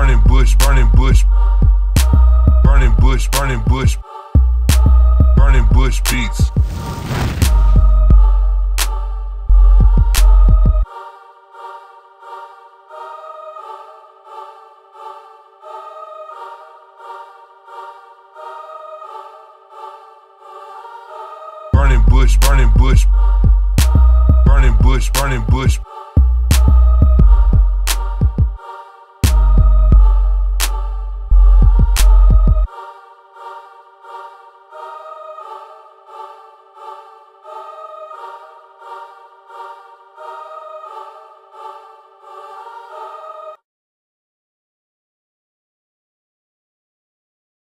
burning bush, burning bush, burning bush, burning bush, burning bush beats. Burning bush, burning bush, burning bush, burning bush.